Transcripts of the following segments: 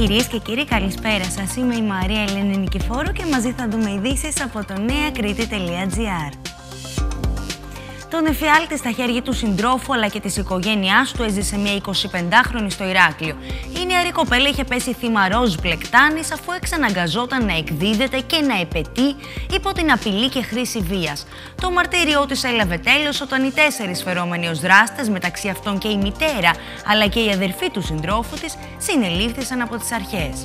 Κυρίες και κύριοι, καλησπέρα σας. Είμαι η Μαρία Ελένη Νικηφόρου και μαζί θα δούμε ειδήσεις από το νέακρήτη.gr. Τον εφιάλτη στα χέρια του συντρόφου αλλά και της οικογένειάς του έζησε μια 25χρονη στο Ηράκλειο. Η νεαρή κοπέλα είχε πέσει θύμα ροζ πλεκτάνη αφού εξαναγκαζόταν να εκδίδεται και να επαιτεί υπό την απειλή και χρήση βίας. Το μαρτύριό της έλαβε τέλος όταν οι τέσσερις φερόμενοι ως δράστες, μεταξύ αυτών και η μητέρα αλλά και η αδερφή του συντρόφου της, συνελήφθησαν από τις αρχές.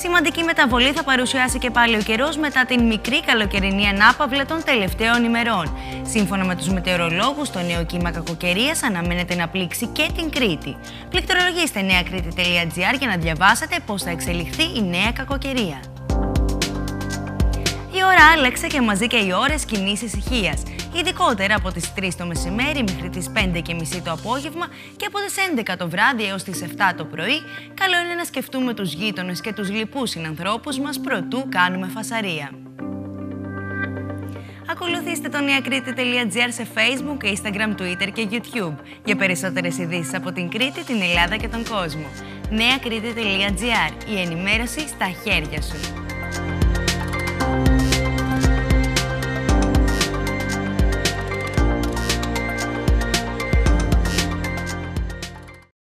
Σημαντική μεταβολή θα παρουσιάσει και πάλι ο καιρός μετά την μικρή καλοκαιρινή ανάπαυλα των τελευταίων ημερών. Σύμφωνα με τους μετεωρολόγους, το νέο κύμα κακοκαιρίας αναμένεται να πλήξει και την Κρήτη. Πληκτρολογήστε νέακρήτη.gr για να διαβάσετε πώς θα εξελιχθεί η νέα κακοκαιρία. Η ώρα άλλαξε και μαζί και οι ώρες κινής ησυχίας. Ειδικότερα από τις 3 το μεσημέρι μέχρι τις 5 και μισή το απόγευμα και από τις 11 το βράδυ έως τις 7 το πρωί, καλό είναι να σκεφτούμε τους γείτονες και τους λοιπούς συνανθρώπους μας προτού κάνουμε φασαρία. Ακολουθήστε το neakritti.gr σε Facebook, Instagram, Twitter και YouTube για περισσότερες ειδήσεις από την Κρήτη, την Ελλάδα και τον κόσμο. neakritti.gr, η ενημέρωση στα χέρια σου.